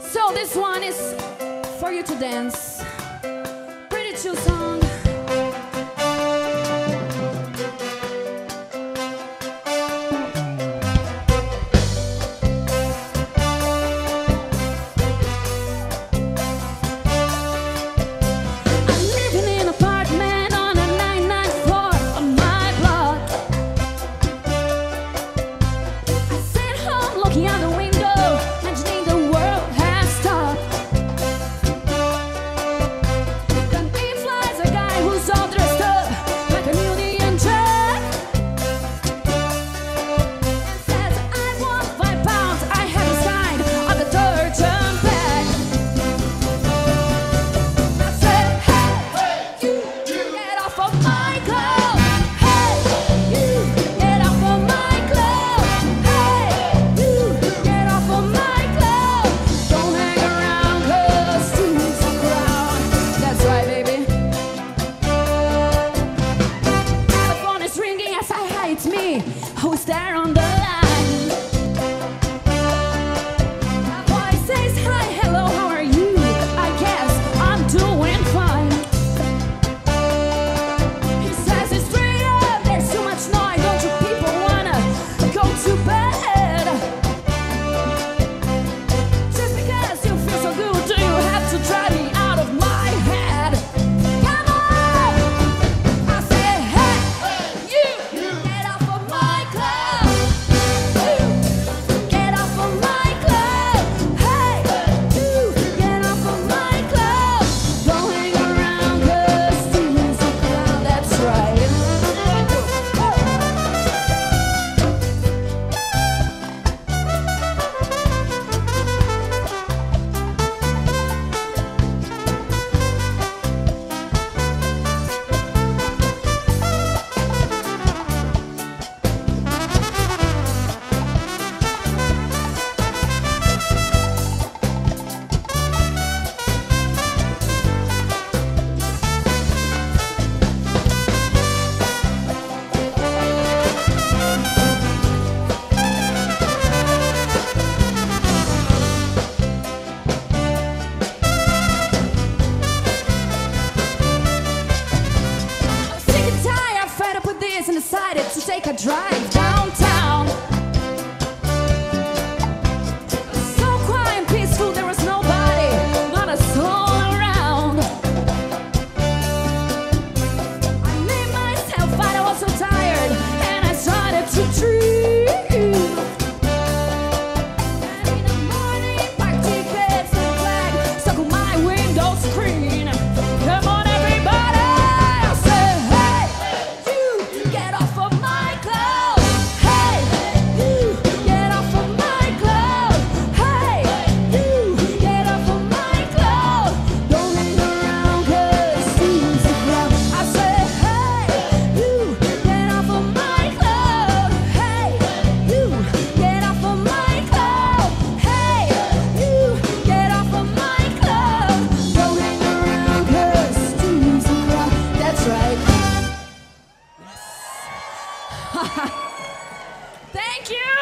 So this one is for you to dance. Pretty chill song. Who's there on the like a drive. Thank you.